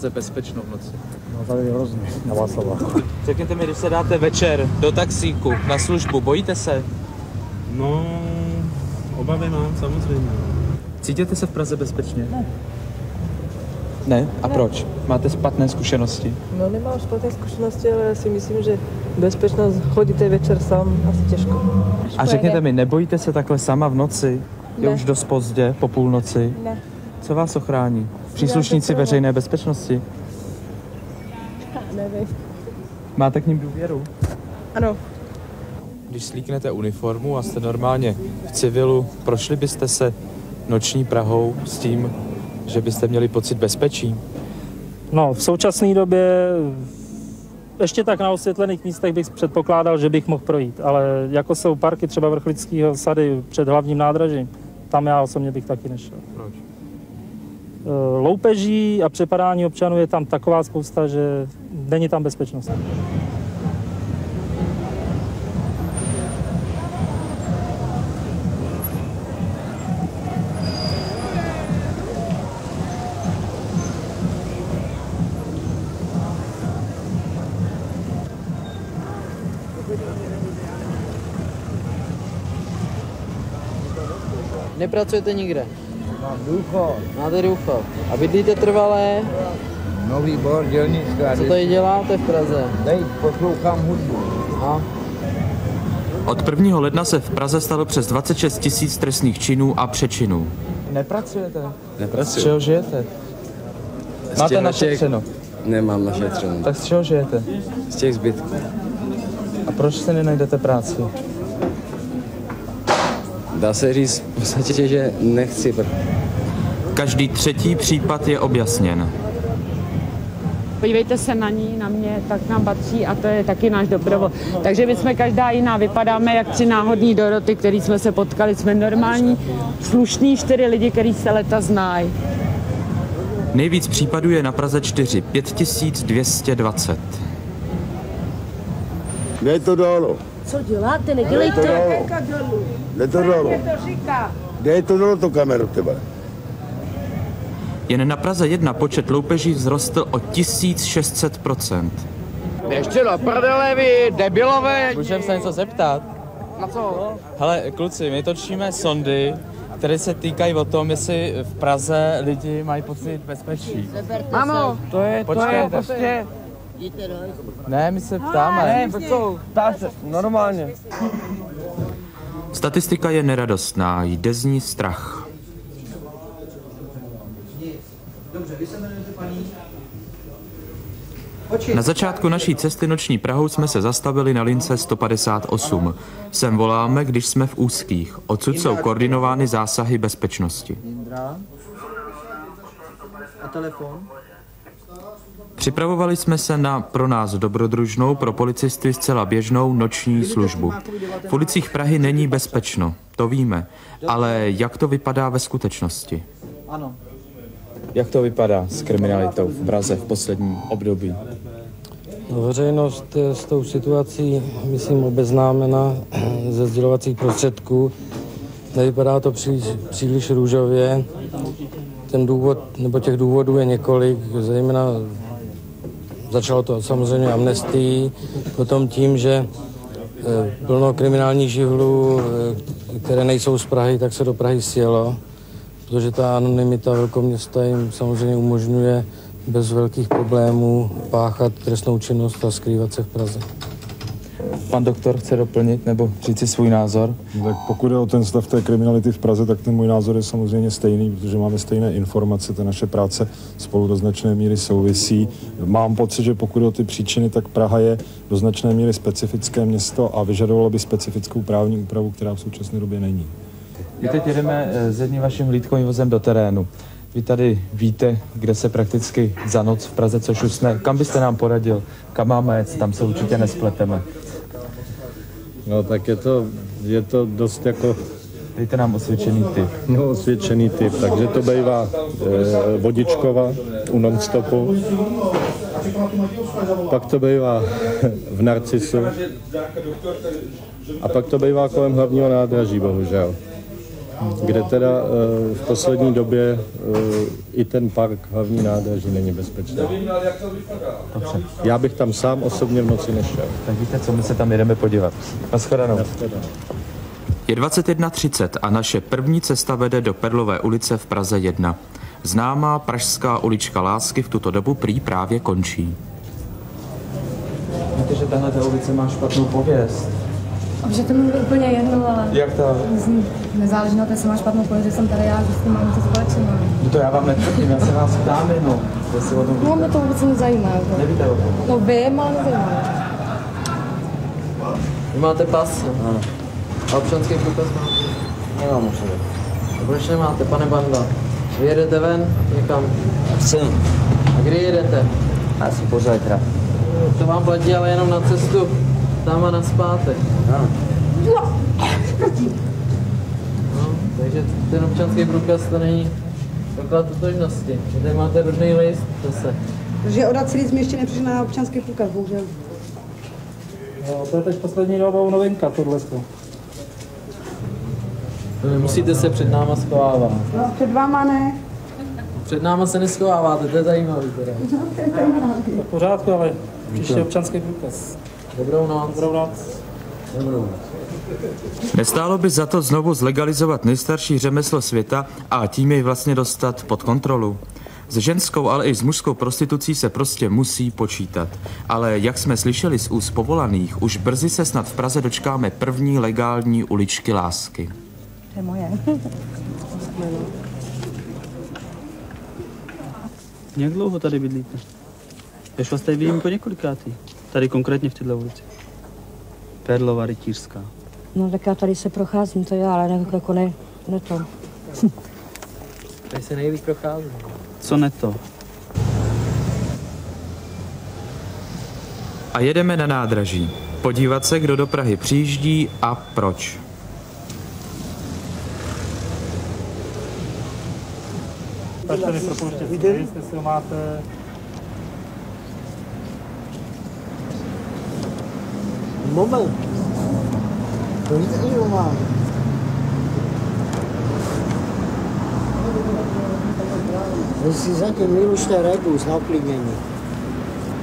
Praze bezpečno v noci? No tady je hrozně, na Václaváku. Řekněte mi, když se dáte večer do taxíku na službu, bojíte se? No, obavy mám samozřejmě. Cítíte se v Praze bezpečně? Ne. Ne? A proč? Máte špatné zkušenosti? No nemám špatné zkušenosti, ale já si myslím, že bezpečnost chodíte večer sám asi těžko. A řekněte mi, nebojíte se takhle sama v noci? Je Ne. už dost pozdě, po půlnoci. Ne. Co vás ochrání? Příslušníci veřejné bezpečnosti? Nevím. Máte k ním důvěru? Ano. Když slíknete uniformu a jste normálně v civilu, prošli byste se noční Prahou s tím, že byste měli pocit bezpečí? No, v současné době ještě tak na osvětlených místech bych předpokládal, že bych mohl projít, ale jako jsou parky třeba Vrchlického sady před hlavním nádražím, tam já osobně bych taky nešel. Proč? E, Loupeží a přepadání občanů je tam taková spousta, že není tam bezpečnost. Nepracujete nikde? Mám důchod, Máte důchod. A bydlíte trvalé? nový bor, dělnická. Co tady děláte v Praze? Tady poslouchám hudbu. A? Od 1. ledna se v Praze stalo přes 26 tisíc trestných činů a přečinů. Nepracujete? Z Nepracuji. čeho žijete? Z Máte našetřeno. Nemám našetřeno. Tak z čeho žijete? Z těch zbytků. A proč si nenajdete práci? Dá se říct v podstatě, že nechci. pr- Každý třetí případ je objasněn. Podívejte se na ní, na mě, tak nám patří a to je taky náš doprovod. Takže my jsme každá jiná, vypadáme jak tři náhodní Doroty, který jsme se potkali. Jsme normální, slušní čtyři lidi, který se leta znají. Nejvíc případů je na Praze 4, 5220. Jde to dolů. Co děláte? Jde to Nedělejte. dolů. Jde to dolů. Jde to dolů tu kameru, tebe. Jen na Praze 1 počet loupeží vzrostl o 1600 Ještě do prdele vy, debilové! Můžeme se něco zeptat? Na co? Hele, kluci, my točíme sondy, které se týkají o tom, jestli v Praze lidi mají pocit bezpečí. Mamo, to je, to je prostě... Ne, my se ptáme. Ne, co? Ptáš se, normálně. Statistika je neradostná, jde z ní strach. Na začátku naší cesty noční Prahou jsme se zastavili na lince 158. Sem voláme, když jsme v úzkých. Odsud jsou koordinovány zásahy bezpečnosti. A telefon? Připravovali jsme se na pro nás dobrodružnou, pro policisty zcela běžnou noční službu. V ulicích Prahy není bezpečno, to víme, ale jak to vypadá ve skutečnosti? Ano. Jak to vypadá s kriminalitou v Praze v posledním období? No, Veřejnost je s tou situací, myslím, obeznámena ze sdělovacích prostředků. Nevypadá to příliš, příliš růžově. Ten důvod, nebo těch důvodů je několik, zejména začalo to samozřejmě amnestií, potom tím, že eh, plno kriminálních živlů, eh, které nejsou z Prahy, tak se do Prahy sjelo, protože ta anonymita velkoměsta jim samozřejmě umožňuje bez velkých problémů páchat trestnou činnost a skrývat se v Praze. Pan doktor chce doplnit nebo říct si svůj názor? Tak pokud je o ten stav té kriminality v Praze, tak ten můj názor je samozřejmě stejný, protože máme stejné informace, ta naše práce spolu do značné míry souvisí. Mám pocit, že pokud je o ty příčiny, tak Praha je do značné míry specifické město a vyžadovalo by specifickou právní úpravu, která v současné době není. My teď jedeme eh, s jedním vaším hlídkovým vozem do terénu. Vy tady víte, kde se prakticky za noc v Praze což usne. Kam byste nám poradil? Kam máme jet? Tam se určitě nespleteme. No tak je to, je to dost jako Dejte nám osvědčený tip. no, osvědčený typ, takže to bývá e, vodičkova u nonstopu, pak to bývá v Narcisu a pak to bývá kolem hlavního nádraží, bohužel. Kde teda eh, v poslední době eh, i ten park hlavní nádraží není bezpečný. Dobře. Já bych tam sám osobně v noci nešel. Tak víte co, my se tam jdeme podívat. Naschledanou. Je 21.30 a naše první cesta vede do Perlové ulice v Praze 1. Známá pražská ulička Lásky v tuto dobu prý právě končí. Víte, že tahle ulice má špatnou pověst. Že to mi úplně jedno, ale Jak to? nezáleží na to, jestli má špatnou že jsem tady já, že s tím mám něco společného. No to já vám netvrdím, já se vás ptám jenom, jestli o tom No, mě víte. to vůbec nezajímá. Jako. Nevíte o tom? No vím, ale nezajímá. Vy máte pas? Ano. A občanský průkaz máte? Nemám už A proč nemáte, pane Banda? Vy jedete ven někam? Chci. A kdy jedete? Asi pozajtra. To vám platí ale jenom na cestu tam a na zpátek. Ano. No, takže ten občanský průkaz to není doklad totožnosti. Tady máte rodný list zase. Protože od Acilí ještě nepřišel na občanský průkaz, bohužel. No, to je teď poslední dobou novinka, tohle. No, nemusíte se před náma schovávat. No, před váma ne. Před náma se neschováváte, to je zajímavý teda. V pořádku, ale příště občanský průkaz. Dobrou noc. Dobrou noc. Dobrou noc. Nestálo by za to znovu zlegalizovat nejstarší řemeslo světa a tím jej vlastně dostat pod kontrolu? S ženskou, ale i s mužskou prostitucí se prostě musí počítat. Ale jak jsme slyšeli z úst povolaných, už brzy se snad v Praze dočkáme první legální uličky lásky. To je moje. Jak dlouho tady bydlíte? Já vás tady vidím po několikátý. Tady konkrétně v této ulici. Perlova rytířská. No tak já tady se procházím, to já, ale ne, jako ne, ne to. Tady se nejlíp prochází. Co ne to? A jedeme na nádraží. Podívat se, kdo do Prahy přijíždí a proč. Tak tady propouštět list, jestli ho máte. Moment. To ho mám. Vy si zatím vylučte rebus na uklidnění.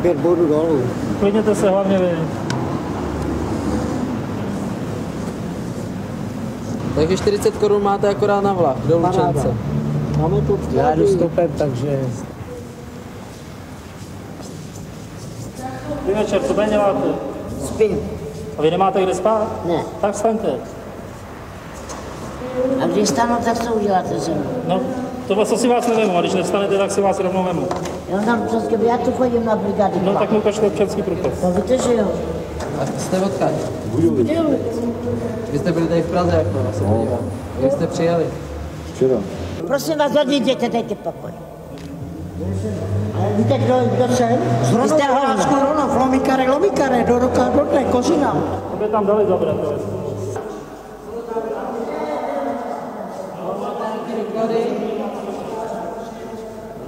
Pět bodů dolů. Klidněte se hlavně vy. Takže 40 korun máte akorát na vlak do Lučence. Máme to Já jdu stopem, takže... Dobrý večer, co tady děláte? Spím. A vy nemáte kde spát? Ne. Tak vstaňte. A když stanu, tak co uděláte se mnou? No, to vás asi vás nevemu, a když nevstanete, tak si vás rovnou vemu. Já tam přesně, já tu chodím na brigády. No tak mu ukažte občanský průkaz. No víte, že jo. A jste odkud? Vy jste byli tady v Praze, jak to se podívám. Kdy jste přijeli? Včera. Prosím vás, odjíděte, dejte pokoj. Víte, kdo, kdo jsem? Vy jste Horáčku Rono, Flomikare, Lomikare, do roka, do dne, Kozina. To by tam dali zabrat. to je.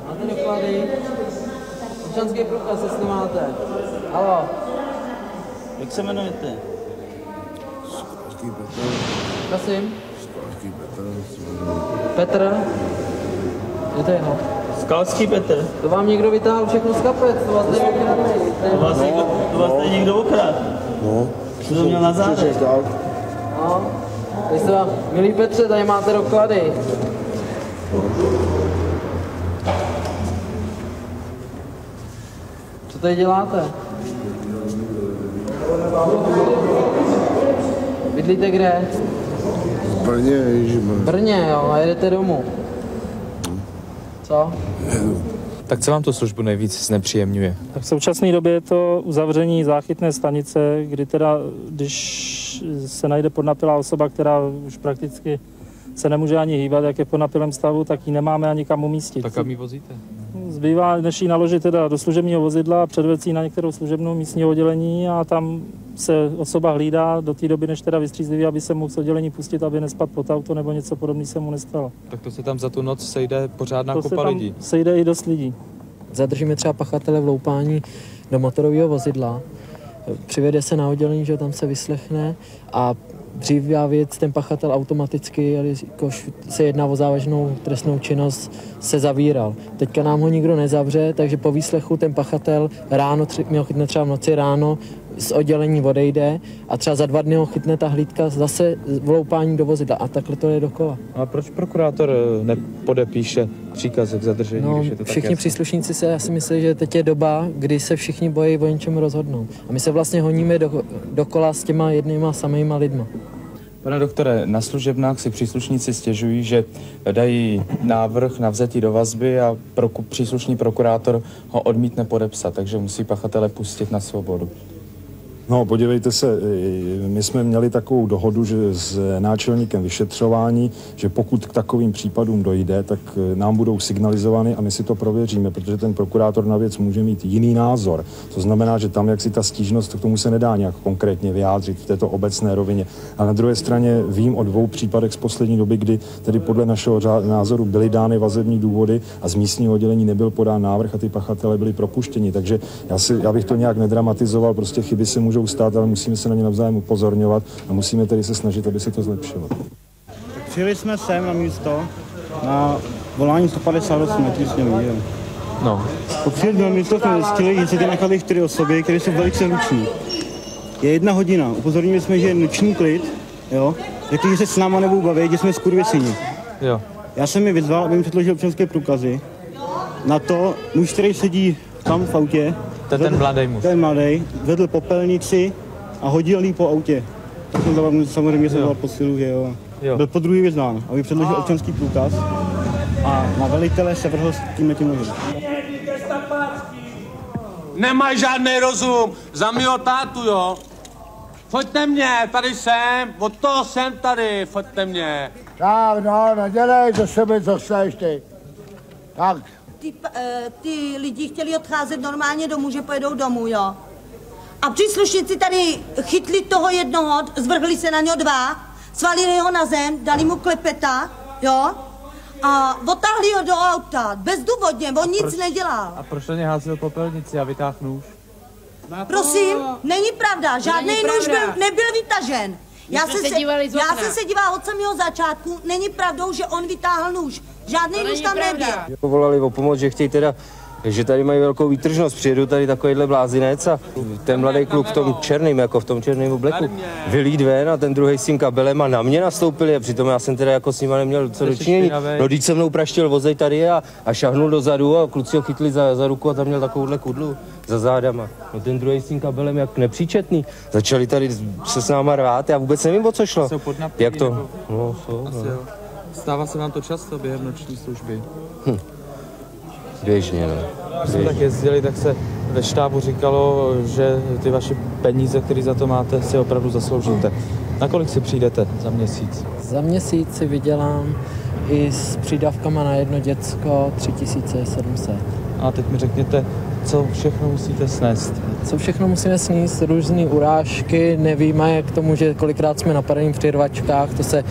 Máte doklady? Občanský průkaz, jestli máte. Halo. Jak se jmenujete? Prosím. Petr. Je to jedno. Skalský Petr. To vám někdo vytáhl všechno z kapec, to vás tady To vás, někdo, to vás tady někdo okradl. No. Co to měl na zádech? No. Tady se vám, milý Petře, tady máte doklady. Co tady děláte? Bydlíte kde? V Brně. V Brně, jo, a jedete domů. Co? Tak co vám tu službu nejvíc znepříjemňuje? Tak v současné době je to uzavření záchytné stanice, kdy teda, když se najde podnapilá osoba, která už prakticky se nemůže ani hýbat, jak je v podnapilém stavu, tak ji nemáme ani kam umístit. Tak kam ji vozíte? Zbývá, než ji naložit teda do služebního vozidla, ji na některou služebnou místní oddělení a tam se osoba hlídá do té doby, než teda vystřízlivý, aby se mohl z oddělení pustit, aby nespad pod auto nebo něco podobného se mu nestalo. Tak to se tam za tu noc sejde pořádná To se kopa tam lidí. sejde i dost lidí. Zadržíme třeba pachatele v loupání do motorového vozidla přivede se na oddělení, že tam se vyslechne a dřív věc ten pachatel automaticky, jelikož se jedná o závažnou trestnou činnost, se zavíral. Teďka nám ho nikdo nezavře, takže po výslechu ten pachatel ráno, tři, měl chytne třeba v noci ráno, z oddělení odejde a třeba za dva dny ho chytne ta hlídka zase vloupání do vozidla a takhle to je dokola. A proč prokurátor eh, nepodepíše příkazy k zadržení, No, když je to tak všichni jasné? příslušníci se, já si myslím, že teď je doba, kdy se všichni bojí o něčem rozhodnout. A my se vlastně honíme do, dokola s těma jednýma samýma lidma. Pane doktore, na služebnách si příslušníci stěžují, že dají návrh na vzetí do vazby a proku, příslušný prokurátor ho odmítne podepsat, takže musí pachatele pustit na svobodu. No, podívejte se, i- my jsme měli takovou dohodu že s náčelníkem vyšetřování, že pokud k takovým případům dojde, tak eh, nám budou signalizovány a my si to prověříme, protože ten prokurátor na věc může mít jiný názor. To znamená, že tam, jak si ta stížnost, k tomu se nedá nějak konkrétně vyjádřit v této obecné rovině. A na druhé straně vím o dvou případech z poslední doby, kdy tedy podle našeho názoru byly dány vazební důvody a z místního oddělení nebyl podán návrh a ty pachatele byli propuštěni. Takže já, si, já bych to nějak nedramatizoval, prostě chyby se můžou stát, ale musíme se na ně navzájem upozorňovat a musíme tedy se snažit, aby se to zlepšilo. Přijeli jsme sem na místo na volání 158, jak jsi měl viděl. No. Po přijetí na místo jsme zjistili, že se tady nachází čtyři osoby, které jsou velice ruční. Je jedna hodina, upozornili jsme, že je noční klid, jo. Řekli, že se s náma nebudou bavit, že jsme skurvěsyni. Jo. Já jsem mi vyzval, aby mi předložil občanské průkazy. Na to muž, který sedí tam v autě, To je ten mladý muž. ten mladý, vedl popelnici a hodil jí po autě. Tak jsem dal, samozřejmě jsem dal posilu, že jo. Jo. Byl po druhý vyznán, aby předložil občanský průkaz a na velitele se vrhl s tím tím nožem. Nemají žádný rozum, za mýho tátu, jo. Foťte mě, tady jsem, od toho jsem tady, foťte mě. Tak, no, nedělej ze sebe, co chceš ty. Tak, Ty, eh, ty lidi chtěli odcházet normálně domů, že pojedou domů, jo. A příslušníci tady chytli toho jednoho, zvrhli se na něho dva, svalili ho na zem, dali mu klepeta, jo. A otáhli ho do auta, bezdůvodně, on nic nedělal. A proč na ně házil popelnici a vytáhl nůž? Prosím, není pravda, žádný není nůž byl, nebyl vytažen. Já jsem se dívali z já jsem se dívala od samého začátku, není pravdou, že on vytáhl nůž. Žádný To nůž tam pravda. nebyl. Volali o pomoc, že chtějí teda že tady mají velkou výtržnost, přijedu tady takovýhle blázinec a ten mladý kluk v tom černém, jako v tom černém obleku, vylít ven a ten druhý s tím kabelem a na mě nastoupili a přitom já jsem teda jako s nima neměl co dočinění. No, když se mnou praštil vozej tady a, a šahnul dozadu a kluci ho chytli za, za ruku a tam měl takovouhle kudlu za zádama. No ten druhý s tím kabelem jak nepříčetný. Začali tady se s náma rvát, já vůbec nevím, o co šlo. Jsou Jak to? nebo- No, jsou, Asi no. jo. Stává se vám to často během noční služby? Běžně, no. Když jsme tak jezdili, tak se ve štábu říkalo, že ty vaše peníze, které za to máte, si opravdu zasloužíte. Na kolik si přijdete za měsíc? Za měsíc si vydělám i s přídavkama na jedno děcko 3700. A teď mi řekněte, co všechno musíte snést. Co všechno musíme sníst, různé urážky, nevíme, jak to může, kolikrát jsme napadeni při rvačkách, to se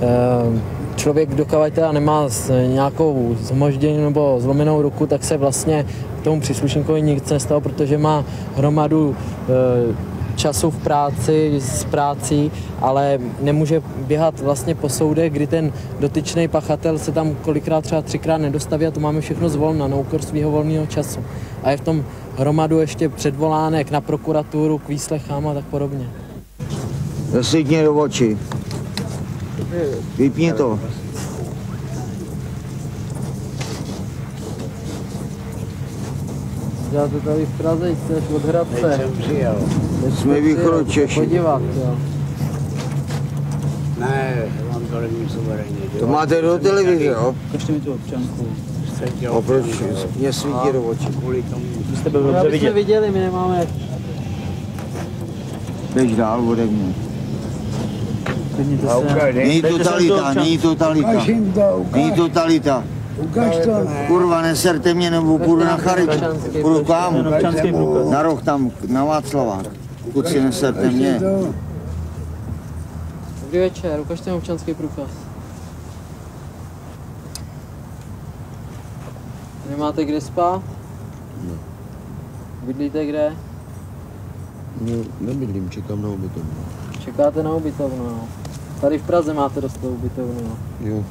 eh, člověk, dokud teda nemá nějakou zmoždění nebo zlomenou ruku, tak se vlastně tomu příslušníkovi nic nestalo, protože má hromadu eh, času v práci, s prácí, ale nemůže běhat vlastně po soudech, kdy ten dotyčný pachatel se tam kolikrát třeba třikrát nedostaví a to máme všechno zvolna na úkor svého volného času. A je v tom hromadu ještě předvolánek na prokuraturu k výslechám a tak podobně. zasvítni do očí. Vypni to. Já to tady v Praze, chceš od Hradce. Jsme východ Češi. Podívat, jo. Ne, vám to není suverénně. To máte do televize, jo? Ještě mi tu občanku. A proč mě svítí do očí? Kvůli tomu. Jste byl Já dobře bychom vidět. viděli, my nemáme Běž dál ode mě. Klidněte se. Není totalita, není totalita. Není totalita. Ukaž to. Kurva, neserte mě, nebo půjdu na charitu. Půjdu průkaz. Na roh tam, na Václavák. Kluci, neserte mě. Dobrý večer, ukažte mi občanský průkaz. Nemáte kde spát? Bydlíte kde? No, nebydlím, čekám na ubytovnu. Čekáte na ubytovnu, no. Tady v Praze máte dost ubytovnu, no. Jo.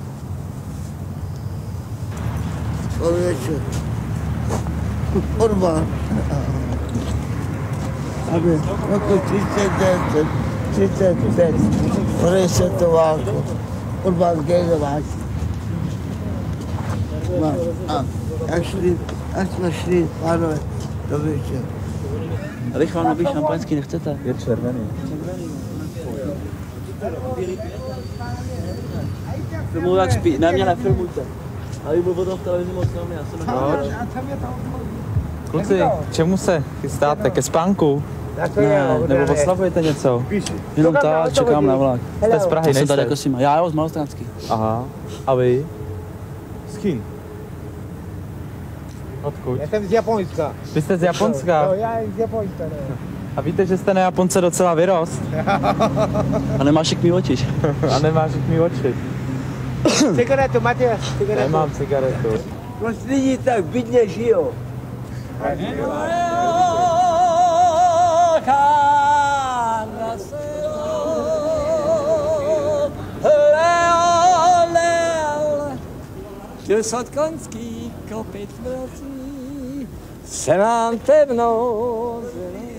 Člověče. Orbán. Aby roku 39, 35, odešel to válku. Orbán gejzovák. No, a jak šli, jak jsme šli, pánové, do večer. Abych vám nabíj šampaňský, nechcete? Je červený. Filmuju jak spí, ne mě nefilmujte. A vy byl potom v televizi moc na mě, já jsem Proč? Kluci, k čemu se chystáte? Ke spánku? Ne, Nebo oslavujete něco? Jenom tak, čekám na vlak. Jste z Prahy, nejste? tady jako s nima. Já jo, z Malostranský. Aha. A vy? S kým? Odkud? Já jsem z Japonska. Vy jste z Japonska? No, já jsem z Japonska, ne. A víte, že jste na Japonce docela vyrost? A nemáš šikmý oči. A nemáš šikmý oči. Cigaretu, máte cigaretu? Nemám cigaretu. Proč lidi tak bydně žijou? Dosad konský kopit vrací se nám pevnou zemí.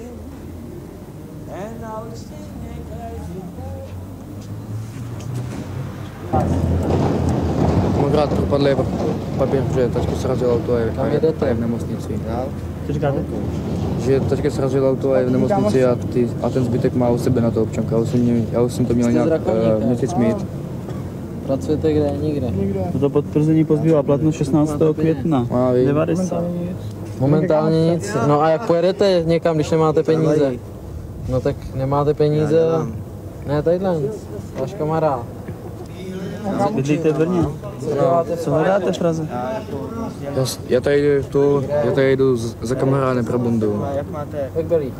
Mnohokrát propadli papír, že tačky srazil auto a je, Kam a je, je v nemocnici. Co říkáte? Že tačky srazil auto a je v nemocnici a, ty, a ten zbytek má u sebe na to občanka. Já už jsem, měl, já už jsem to měl Jste nějak uh, měsíc mít. Pracujete kde? Nikde. No to potvrzení pozbývá platnost 16. května. A vy? 90. Momentálně nic. No a jak pojedete někam, když nemáte peníze? No tak nemáte peníze. Ne, tadyhle. Váš kamarád. Bydlíte v Brně? Co hledáte v Praze? Já, já tady jdu, tu, já tady jdu z- za kamarádem pro bundu. Jak byli?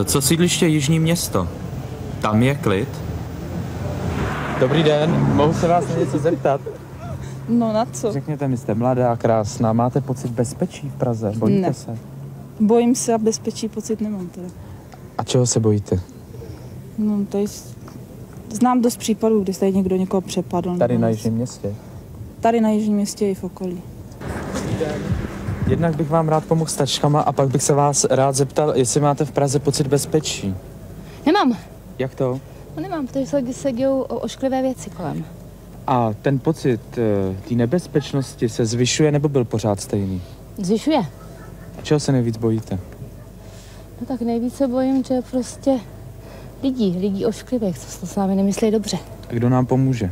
E, Co sídliště Jižní město? Tam je klid? Dobrý den, mohu se vás na něco zeptat? No na co? Řekněte mi, jste mladá, krásná, máte pocit bezpečí v Praze? Bojíte Ne. se? Bojím se a bezpečí pocit nemám teda. A čeho se bojíte? No tady znám dost případů, kdy se tady někdo někoho přepadl. Tady na. Jižním městě. Tady na Jižním městě i v okolí. Jednak bych vám rád pomohl s tačkama a pak bych se vás rád zeptal, jestli máte v Praze pocit bezpečí. Nemám. Jak to? No nemám, protože se, se dějou o- ošklivé věci kolem. A ten pocit eh, té nebezpečnosti se zvyšuje nebo byl pořád stejný? Zvyšuje. Čeho se nejvíc bojíte? No tak nejvíce bojím, že prostě lidí, lidí ošklivých, co to s námi nemyslí dobře. A kdo nám pomůže?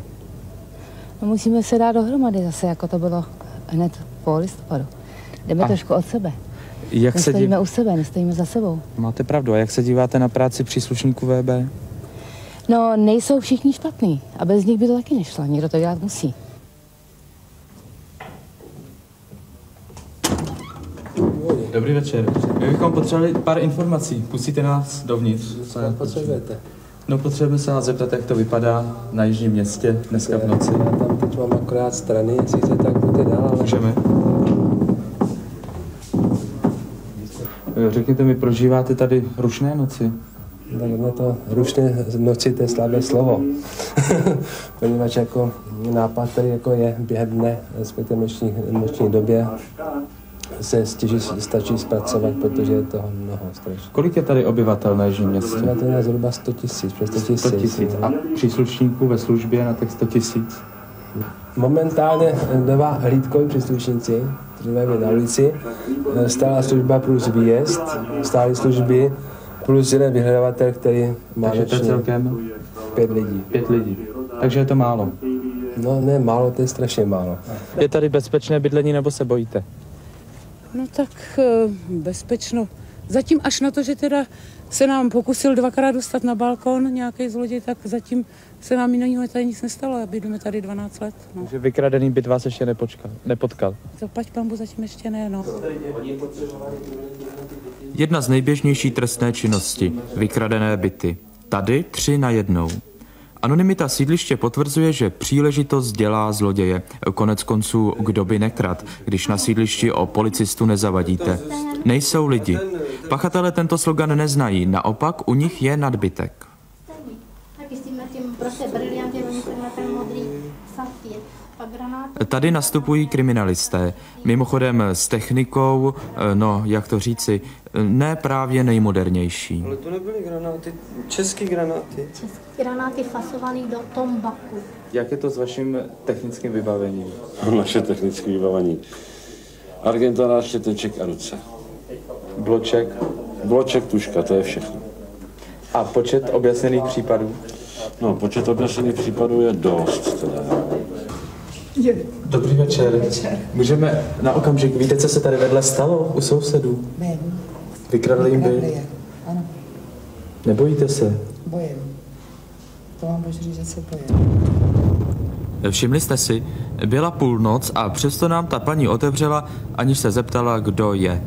No musíme se dát dohromady zase, jako to bylo hned po listopadu. Jdeme A trošku od sebe. Jak se Nestojíme dív... u sebe, nestojíme za sebou. Máte pravdu. A jak se díváte na práci příslušníků VB? No, nejsou všichni špatní a bez nich by to taky nešlo. Někdo to dělat musí. Dobrý večer. My bychom potřebovali pár informací. Pustíte nás dovnitř. Co potřebujete? No potřebujeme se vás zeptat, jak to vypadá na Jižním městě dneska v noci. Já tam teď mám akorát strany, jestli se tak bude dál, ale... Můžeme. Eh, Řekněte mi, prožíváte tady rušné noci? Tak ono to rušné noci, to je slabé slovo. Poněvadž jako nápad, který jako je během dne, respektive noční, noční době, se stěží, stačí zpracovat, protože je toho mnoho strašně. Kolik je tady obyvatel na Jižním městě? To na zhruba 100 tisíc, přes 100 tisíc. 100 tisíc. A příslušníků ve službě na těch 100 tisíc? Momentálně dva hlídkoví příslušníci, kteří mají být na ulici, stálá služba plus výjezd, stále služby plus jeden vyhledavatel, který má Takže to je celkem pět lidí. pět lidí. Takže je to málo. No ne málo, to je strašně málo. Je tady bezpečné bydlení nebo se bojíte? No tak eh, bezpečno. Zatím až na to, že teda se nám pokusil dvakrát dostat na balkon nějaký zloděj, tak zatím se nám jiného tady nic nestalo. Bydlíme tady 12 let. No. Takže vykradený byt vás ještě nepočkal, nepotkal. Zaplať pambu zatím ještě ne, no. Jedna z nejběžnější trestné činnosti – vykradené byty. Tady tři na jednou. Anonymita sídliště potvrzuje, že příležitost dělá zloděje. Konec konců, kdo by nekrad, když na sídlišti o policistu nezavadíte. Nejsou lidi. Pachatele tento slogan neznají, naopak u nich je nadbytek. Tady nastupují kriminalisté. Mimochodem s technikou, eh, no jak to říci, ne právě nejmodernější. Ale to nebyly granáty, české granáty. Granáty fasovaný do tombaku. Jak je to s vaším technickým vybavením? Naše technické vybavení. Argentana, štěteček a ruce. Bloček Bloček, tuška, to je všechno. a počet objasněných případů? No, počet objasněných případů je dost. Teda. Dobrý večer. Můžeme na okamžik, víte, co se tady vedle stalo u sousedů? Ne, Vykradli jim byt. Ano, Nebojíte se? bojím. To vám můžu říct, že se bojím. Všimli jste si, byla půlnoc a přesto nám ta paní otevřela, aniž se zeptala, kdo je.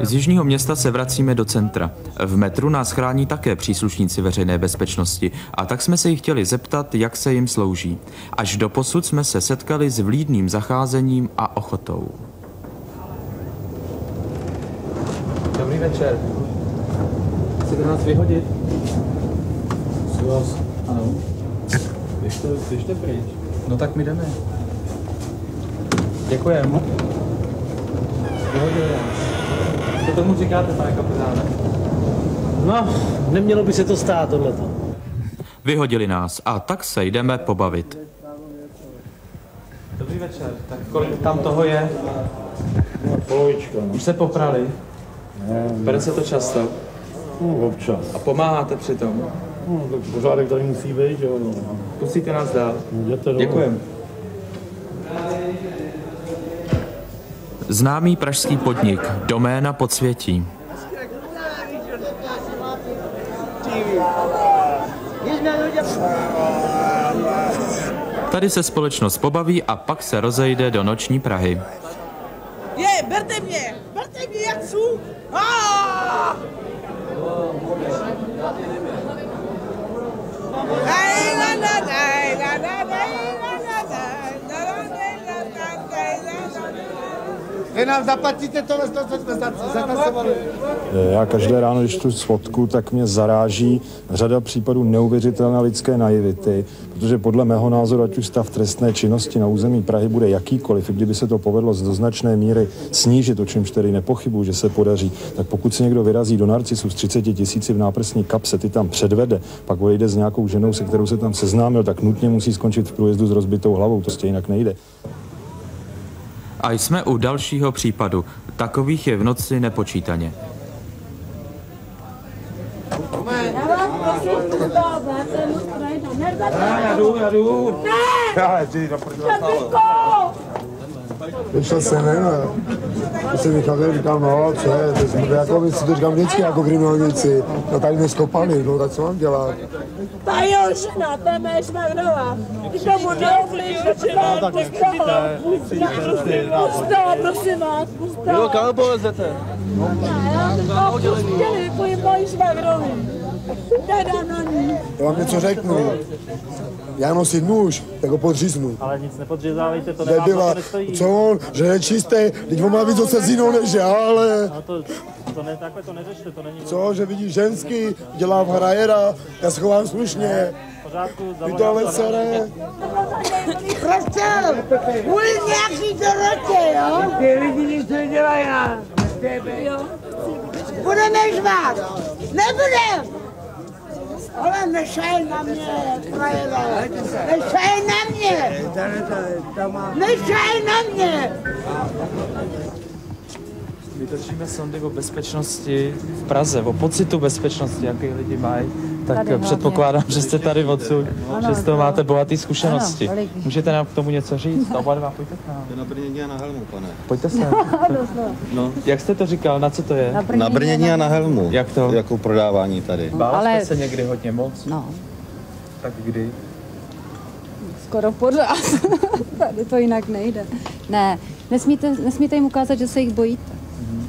Z jižního města se vracíme do centra. V metru nás chrání také příslušníci veřejné bezpečnosti a tak jsme se jich chtěli zeptat, jak se jim slouží. Až do posud jsme se setkali s vlídným zacházením a ochotou. Dobrý večer. Chcete nás vyhodit? Si vás? Ano. Běžte, běžte pryč. No tak my jdeme. Děkujeme. Vyhodili nás. Co tomu říkáte, pane kapitáne? No, nemělo by se to stát, tohleto. Vyhodili nás a tak se jdeme pobavit. Dobrý večer. Tak kolik tam toho je? Polovička. Už se poprali? Ne, Bere se to často? no, občas. A pomáháte přitom? No, tak pořádek tady musí být, jo. No. Pustíte nás dál. Jděte. Známý pražský podnik Doména podsvětí. Tady se společnost pobaví a pak se rozejde do noční Prahy. Je, berte mě, berte mě, jak jsou. Ah! Daj, la, la, daj, la, la, nám zaplatíte tohle, co jsme za- zakasovali. Já každé ráno, když tu sfotku, tak mě zaráží řada případů neuvěřitelné lidské naivity, protože podle mého názoru, ať už stav trestné činnosti na území Prahy bude jakýkoliv, i kdyby se to povedlo z doznačné míry snížit, o čemž tedy nepochybuju, že se podaří, tak pokud si někdo vyrazí do Narcisu s 30 tisíci v náprsní kapse, ty tam předvede, pak odejde s nějakou ženou, se kterou se tam seznámil, tak nutně musí skončit v průjezdu s rozbitou hlavou, to stejně jinak nejde. A jsme u dalšího případu. Takových je v noci nepočítaně. Já jdu, já jdu. Já jdi, na Vyšel jsem ven a to jsem Michal říkal, no, co je, to jsme jako, my si to říkám vždycky jako kriminálníci, no tady mě skopali, no tak co mám dělat? Ta jeho žena, ta je moje švagrová. Ty tomu neovlíš, že No, tak Pusť toho, pusť toho, prosím vás, pusť toho. Jo, kam povezete? Já to pustili, pojď mojí švagrovi. Teda na ní. Já vám něco řeknu. Já nosit nůž, tak ho podříznu. Ale nic nepodřezávejte, to nemá Nebyla, to nestojí. co on, že je čistý, teď on má víc ocezinou než já, ale... No to, to ne, takhle to neřešte, to není Co, že vidí ženský, dělám hrajera, já se chovám slušně. pořádku. Vy to ale sere. Prostel, kvůli nějaký dorotě, jo? Ty lidi nic nedělají na tebe. Budeme žvát. Nebudem. Ale nešaj na mě, frajere. Nešaj na mě. Nešaj na mě. Vytočíme sondy o bezpečnosti v Praze, o pocitu bezpečnosti, jaký lidi mají. Tak Tady hlavně. předpokládám, že jste tady odsud, Ano, že z toho to- máte bohaté zkušenosti. Ano. Můžete nám k tomu něco říct? Oba dva, pojďte k nám. Na brnění a na helmu, pane. Pojďte sem. Ano, no. No. Jak jste to říkal, na co to je? Na brnění Na brnění a na helmu. Jak to? Jako prodávání tady. Bála Ale- jste se někdy hodně moc? No, Tak kdy? Skoro pořád. Tady to jinak nejde. Ne, nesmíte, nesmíte jim ukázat, že se jich bojíte.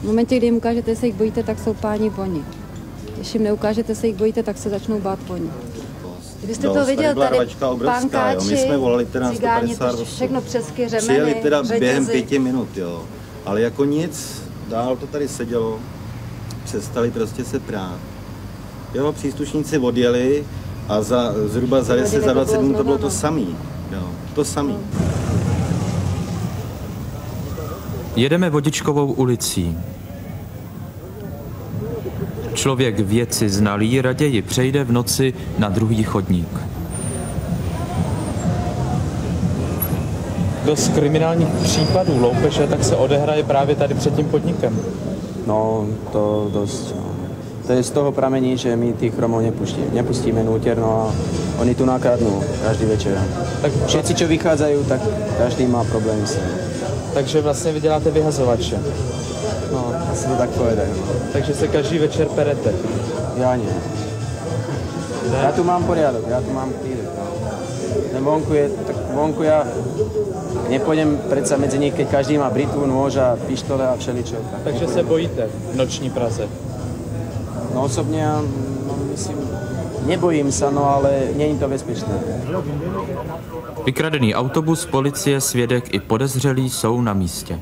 V momentě, kdy jim ukážete, že se jich bojíte, tak jsou páni oni. Když jim neukážete, že se jich bojíte, tak se začnou bát oni. Kdybyste No, to viděl, tady rvačka obrovská, jo. pánkáči, My jsme volali teda na cigáni, 150 to všechno přesky, řemeny, Přijeli teda během řetězy. pěti minut, jo. Ale jako nic, dál to tady sedělo, přestali prostě se prát. Jo, příslušníci odjeli a za, zhruba za 10, za 20 minut to bylo to samý. Jo, to samý. Jedeme Vodičkovou ulicí. Člověk věci znalý raději přejde v noci na druhý chodník. Dost kriminálních případů loupeže tak se odehraje právě tady před tím podnikem. No, to dost. No. To je z toho pramení, že my tých Romov nepustí, nepustíme núter, no a oni tu nakradnú každý večer. Tak všetci, čo vychádzajú, tak každý má problém s tím. Takže vlastně vy děláte vyhazovače. Asi to tak povedajú. No. Takže se každý večer perete. Ja nie. Ja tu mám poriadok, ja tu mám klídek. No. Ten vonku je, tak vonku ja nepôjdem predsa medzi nich, keď každý má britu, nôž a pištole a všeličo. Tak Takže se bojíte v noční Praze. No osobně já no, myslím, nebojím se, no ale není to bezpečné. Vykradený autobus, policie, svědek i podezřelý jsou na místě.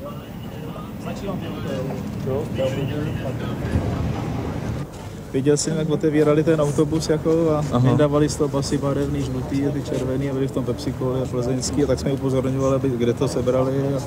Viděl jsem, jak otevírali ten autobus jako a Aha. vydávali z toho pasy barevný, žlutý a ty červený a byli v tom Pepsikoli a plzeňský a tak jsme upozorňovali, aby kde to sebrali a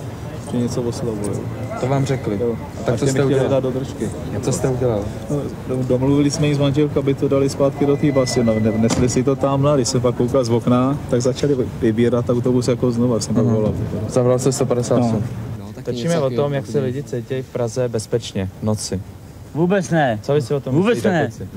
že něco oslovují. To vám řekli. Jo. A tak co ještě jste udělal? dát do držky. A co jste udělal? No, dom- domluvili jsme jí s manželkou, aby to dali zpátky do té basy. No, ne- nesli si to tam, no, když jsem pak koukal z okna, tak začali vybírat autobus jako znova, jsem pak volal. Zavolal se 158. No. Točíme o tom, jak se lidi cítí v Praze bezpečně v noci. Vůbec ne. Co vy si o tom Vůbec myslíte, ne. kluci?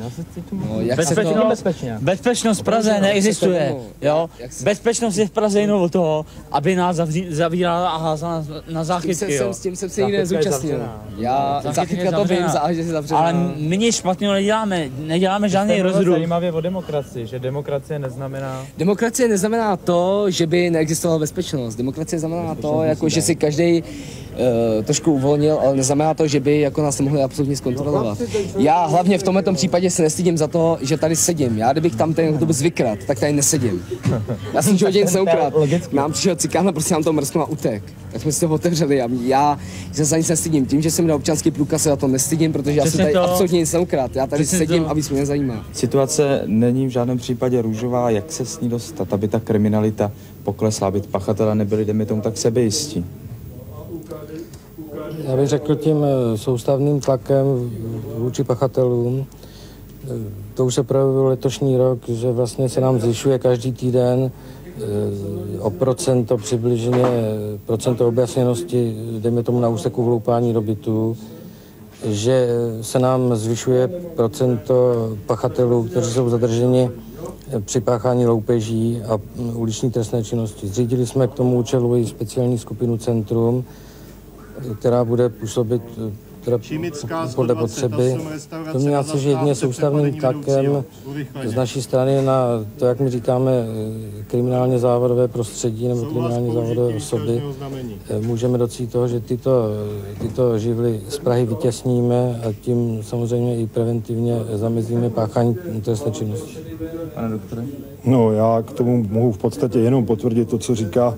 No, jak se to- bezpečnost, bezpečně? bezpečnost v Praze neexistuje. Jo? Bezpečnost je v Praze jenom o toho, aby nás zavří, zavírala a házela na, na záchytky. jo. jsem- s tím jsem se nikdy nezúčastnil. Já- Záchytka to vím, že je zavřená. Ale my nic špatného neděláme, neděláme žádný rozruch. zajímavě o demokracii, že demokracie neznamená... Demokracie neznamená to, že by neexistovala bezpečnost. Demokracie znamená to, jako, že si každý trošku uvolnil, ale neznamená to, že by jako nás nemohli absolutně zkontrolovat. Já hlavně v tomto případě se nestydím za to, že tady sedím. Já kdybych tam ten autobus vykrad, tak tady nesedím. Já jsem životě nic neukrát. Nám přišel cikán a prostě nám to mrsknul a utek. Tak jsme si to otevřeli a já se za nic nestydím. Tím, že jsem měl občanský průkaz, se za to nestydím, protože já jsem tady to. absolutně nic neukrát. Já tady Přesně sedím to. a víc mě nezajímá. Situace není v žádném případě růžová, jak se s ní dostat, aby ta kriminalita poklesla, aby pachatelé nebyli, jdeme tomu tak sebejistí. Já bych řekl tím eh, soustavným tlakem vůči pachatelům. Eh, To už se projevilo letošní rok, že vlastně se nám zvyšuje každý týden eh, o procento přibližně, procento objasněnosti, dejme tomu na úseku vloupání do bytů, že se nám zvyšuje procento pachatelů, kteří jsou zadrženi při páchání loupeží a mm, uliční trestné činnosti. Zřídili jsme k tomu účelu i speciální skupinu Centrum, která bude působit eh, teda podle 128 potřeby. Domnívám na se, že jedině soustavným tlakem. Urychleně. z naší strany na to, jak my říkáme, eh, kriminálně závodové prostředí nebo kriminálně závodové osoby, eh, můžeme docít toho, že tyto, tyto živly z Prahy vytěsníme a tím samozřejmě i preventivně zamezíme páchání trestné činnosti. Pane doktore? No, já k tomu mohu v podstatě jenom potvrdit to, co říká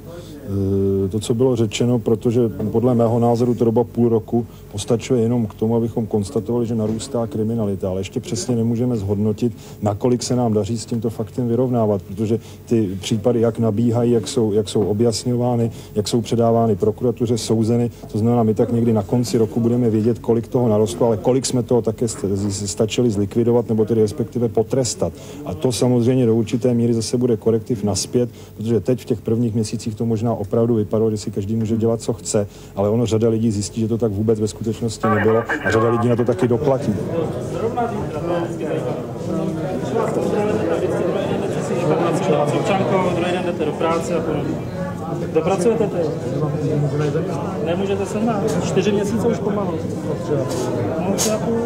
to, co bylo řečeno, protože podle mého názoru to doba půl roku postačuje jenom k tomu, abychom konstatovali, že narůstá kriminalita, ale ještě přesně nemůžeme zhodnotit, nakolik se nám daří s tímto faktem vyrovnávat, protože ty případy jak nabíhají, jak jsou, jak jsou objasňovány, jak jsou předávány prokuratuře, souzeny, to znamená, my tak někdy na konci roku budeme vědět, kolik toho narostlo, ale kolik jsme toho také stačili zlikvidovat nebo tedy respektive potrestat. A to samozřejmě do určité míry zase bude korektiv naspět, protože teď v těch prvních měsících to možná opravdu vypadalo, že si každý může dělat, co chce, ale ono řada lidí zjistí, že to tak vůbec ve skutečnosti nebylo a řada lidí na to taky doplatí. S občankou, druhý den jdete do práce a podobně. Dopracujete teď? Nemůžete se na čtyři měsíce už pomalu. No, tři a půl.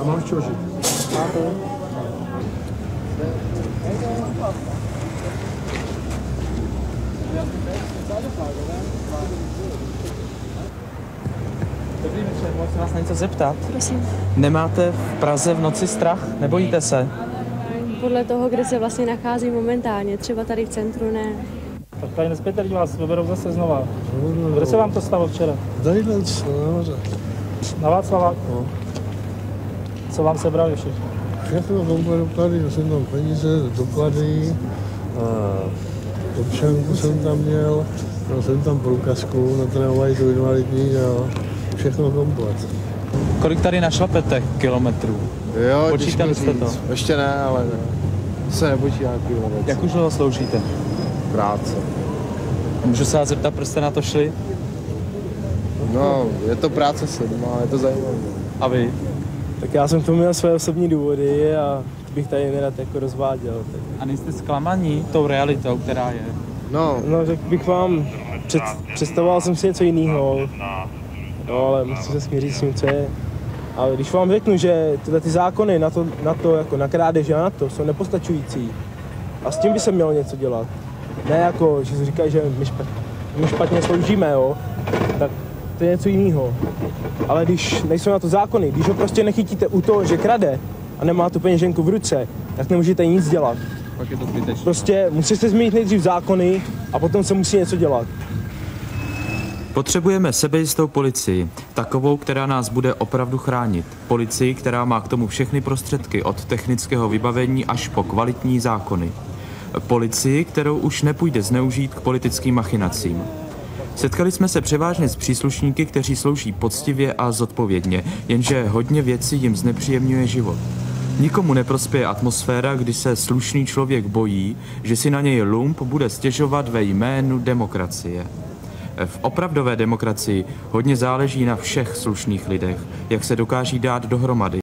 A mám z čeho žít. Máte. Dobrý večer, mohu se vás na něco zeptat? Prosím. Nemáte v Praze v noci strach? Nebojíte se? podle toho, kde se vlastně nachází momentálně. Třeba tady v centru ne. Tak tady nespěte, lidi vás vyberou zase znova. Kde se vám to stalo včera? Tady dnes, nahoře. Na Václava? No. Co vám sebrali všechno? Všechno komplet doklady, já jsem tam peníze, doklady, a občanku jsem tam měl, měl jsem tam průkazku na tramvaj tu invalidní a všechno komplet. Kolik tady našlapete kilometrů? Jo, Počítali jste to? Ještě ne, ale ne. se nepočítá kilometr. Jak už ho sloužíte? Práce. Můžu se vás zeptat, proč jste na to šli? No, je to práce sedma, je to zajímavé. A vy? Tak já jsem k tomu měl své osobní důvody a bych tady nerad jako rozváděl. Tak. A nejste zklamaní tou realitou, která je? No. No, řekl bych vám, před, představoval jsem si něco jiného, no, ale musím se smířit s tím, co je. Ale když vám řeknu, že tyhle ty zákony na to, na to jako na krádež a na to jsou nepostačující a s tím by se mělo něco dělat. Ne jako, že si říkají, že my, špatně, my špatně sloužíme, jo, tak to je něco jiného. Ale když nejsou na to zákony, když ho prostě nechytíte u toho, že krade a nemá tu peněženku v ruce, tak nemůžete nic dělat. Pak je to zbytečné. Prostě musíte změnit nejdřív zákony a potom se musí něco dělat. Potřebujeme sebejistou policii, takovou, která nás bude opravdu chránit. Policii, která má k tomu všechny prostředky, od technického vybavení až po kvalitní zákony. Policii, kterou už nepůjde zneužít k politickým machinacím. Setkali jsme se převážně s příslušníky, kteří slouží poctivě a zodpovědně, jenže hodně věcí jim znepříjemňuje život. Nikomu neprospěje atmosféra, kdy se slušný člověk bojí, že si na něj lump bude stěžovat ve jménu demokracie. V opravdové demokracii hodně záleží na všech slušných lidech, jak se dokáží dát dohromady.